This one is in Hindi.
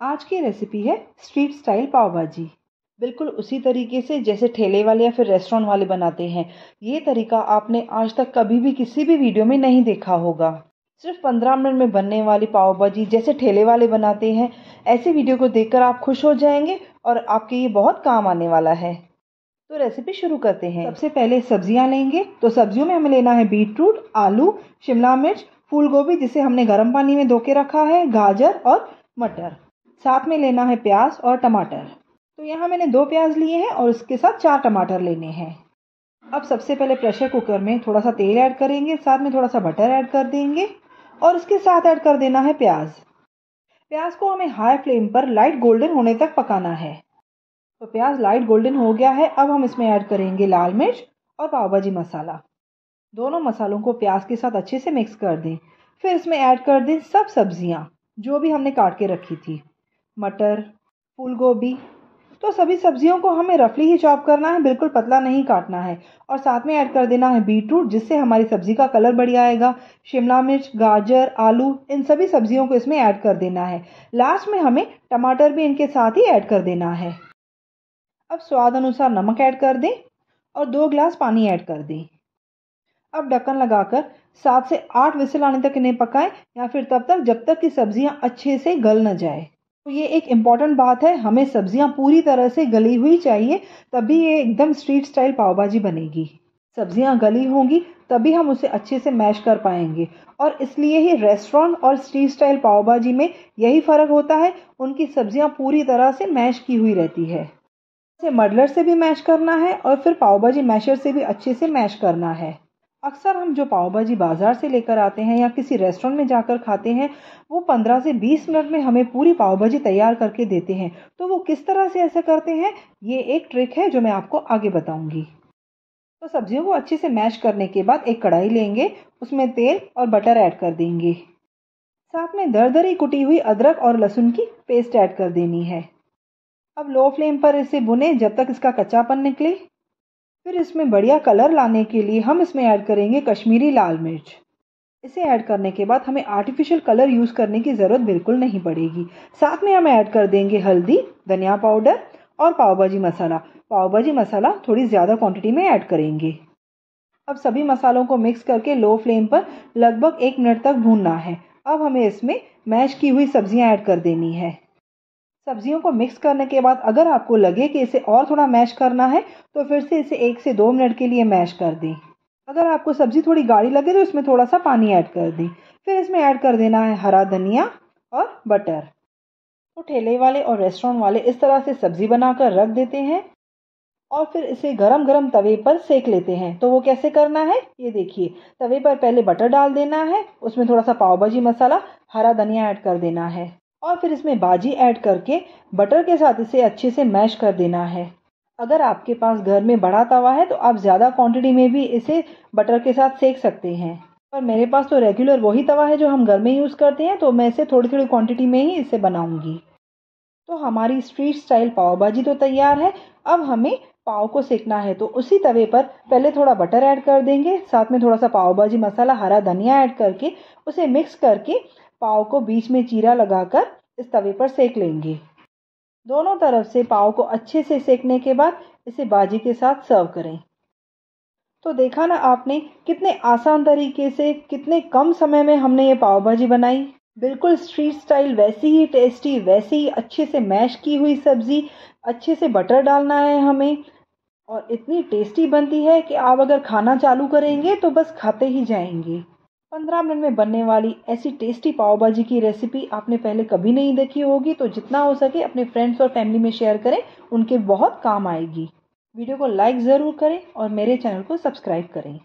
आज की रेसिपी है स्ट्रीट स्टाइल पाव भाजी। बिल्कुल उसी तरीके से जैसे ठेले वाले या फिर रेस्टोरेंट वाले बनाते हैं। ये तरीका आपने आज तक कभी भी किसी भी वीडियो में नहीं देखा होगा। सिर्फ़ पंद्रह मिनट में बनने वाली पाव भाजी जैसे ठेले वाले बनाते हैं, ऐसे वीडियो को देखकर आप खुश हो जाएँगे और आपके ये बहुत काम आने वाला है। तो रेसिपी शुरू करते हैं। सबसे पहले सब्ज़ियाँ लेंगे। तो सब्जियों में हमें लेना है बीट रूट आलू, शिमला मिर्च फूल गोभी जिसे हमने गर्म पानी में धो के रखा है, गाजर और मटर। साथ में लेना है प्याज और टमाटर। तो यहाँ मैंने दो प्याज लिए हैं और उसके साथ चार टमाटर लेने हैं। अब सबसे पहले प्रेशर कुकर में थोड़ा सा तेल ऐड करेंगे, साथ में थोड़ा सा बटर ऐड कर देंगे और इसके साथ ऐड कर देना है प्याज। प्याज को हमें हाई फ्लेम पर लाइट गोल्डन होने तक पकाना है। तो प्याज लाइट गोल्डन हो गया है, अब हम इसमें ऐड करेंगे लाल मिर्च और पाव भाजी मसाला। दोनों मसालों को प्याज के साथ अच्छे से मिक्स कर दें। फिर इसमें ऐड कर दें सब सब्ज़ियाँ, जो भी हमने काट के रखी थी। मटर फूल गोभी तो सभी सब्जियों को हमें रफली ही चॉप करना है, बिल्कुल पतला नहीं काटना है। और साथ में ऐड कर देना है बीटरूट जिससे हमारी सब्ज़ी का कलर बढ़िया आएगा। शिमला मिर्च, गाजर, आलू, इन सभी सब्जियों को इसमें ऐड कर देना है। लास्ट में हमें टमाटर भी इनके साथ ही ऐड कर देना है। अब स्वाद अनुसार नमक ऐड कर दें और दो ग्लास पानी ऐड कर दें। अब ढक्कन लगाकर सात से आठ विसल आने तक इन्हें पकाएँ या फिर तब तक जब तक कि सब्ज़ियाँ अच्छे से गल न जाए। तो ये एक इंपॉर्टेंट बात है, हमें सब्ज़ियाँ पूरी तरह से गली हुई चाहिए, तभी ये एकदम स्ट्रीट स्टाइल पाव भाजी बनेगी। सब्ज़ियाँ गली होंगी, तभी हम उसे अच्छे से मैश कर पाएँगे। और इसलिए ही रेस्टोरेंट और स्ट्रीट स्टाइल पाव भाजी में यही फ़र्क होता है, उनकी सब्ज़ियाँ पूरी तरह से मैश की हुई रहती है। इसे मडलर से भी मैश करना है और फिर पाव भाजी मैशर से भी अच्छे से मैश करना है। अक्सर हम जो पाव भाजी बाज़ार से लेकर आते हैं या किसी रेस्टोरेंट में जाकर खाते हैं, वो 15 से 20 मिनट में हमें पूरी पाव भाजी तैयार करके देते हैं। तो वो किस तरह से ऐसे करते हैं, ये एक ट्रिक है जो मैं आपको आगे बताऊँगी। तो सब्जियों को अच्छे से मैश करने के बाद एक कढ़ाई लेंगे, उसमें तेल और बटर ऐड कर देंगे। साथ में दरदरी कुटी हुई अदरक और लहसुन की पेस्ट ऐड कर देनी है। अब लो फ्लेम पर इसे भुने जब तक इसका कच्चापन निकले। फिर इसमें बढ़िया कलर लाने के लिए हम इसमें ऐड करेंगे कश्मीरी लाल मिर्च। इसे ऐड करने के बाद हमें आर्टिफिशियल कलर यूज़ करने की ज़रूरत बिल्कुल नहीं पड़ेगी। साथ में हम ऐड कर देंगे हल्दी, धनिया पाउडर और पाव भाजी मसाला। पाव भाजी मसाला थोड़ी ज़्यादा क्वांटिटी में ऐड करेंगे। अब सभी मसालों को मिक्स करके लो फ्लेम पर लगभग एक मिनट तक भूनना है। अब हमें इसमें मैश की हुई सब्ज़ियाँ ऐड कर देनी है। सब्जियों को मिक्स करने के बाद अगर आपको लगे कि इसे और थोड़ा मैश करना है तो फिर से इसे एक से दो मिनट के लिए मैश कर दें। अगर आपको सब्ज़ी थोड़ी गाढ़ी लगे तो इसमें थोड़ा सा पानी ऐड कर दें। फिर इसमें ऐड कर देना है हरा धनिया और बटर तो ठेले वाले और रेस्टोरेंट वाले इस तरह से सब्ज़ी बनाकर रख देते हैं और फिर इसे गरम गरम तवे पर सेक लेते हैं। तो वो कैसे करना है? ये देखिए, तवे पर पहले बटर डाल देना है, उसमें थोड़ा सा पाव भाजी मसाला, हरा धनिया ऐड कर देना है। और फिर इसमें बाजी ऐड करके बटर के साथ इसे अच्छे से मैश कर देना है। अगर आपके पास घर में बड़ा तवा है तो आप ज़्यादा क्वांटिटी में भी इसे बटर के साथ सेक सकते हैं। और मेरे पास तो रेगुलर वही तवा है जो हम घर में यूज़ करते हैं तो मैं इसे थोड़ी थोड़ी क्वांटिटी में ही इसे बनाऊँगी। तो हमारी स्ट्रीट स्टाइल पाव भाजी तो तैयार है। अब हमें पाव को सेकना है तो उसी तवे पर पहले थोड़ा बटर ऐड कर देंगे। साथ में थोड़ा सा पाव भाजी मसाला, हरा धनिया ऐड करके उसे मिक्स करके पाव को बीच में चीरा लगाकर इस तवे पर सेक लेंगे। दोनों तरफ़ से पाव को अच्छे से सेकने के बाद इसे बाजी के साथ सर्व करें। तो देखा ना आपने कितने आसान तरीके से, कितने कम समय में हमने ये पाव भाजी बनाई। बिल्कुल स्ट्रीट स्टाइल वैसी ही टेस्टी वैसी ही अच्छे से मैश की हुई सब्ज़ी, अच्छे से बटर डालना है हमें। और इतनी टेस्टी बनती है कि आप अगर खाना चालू करेंगे तो बस खाते ही जाएँगे। पंद्रह मिनट में बनने वाली ऐसी टेस्टी पाव भाजी की रेसिपी आपने पहले कभी नहीं देखी होगी तो जितना हो सके अपने फ्रेंड्स और फैमिली में शेयर करें, उनके बहुत काम आएगी। वीडियो को लाइक ज़रूर करें और मेरे चैनल को सब्सक्राइब करें।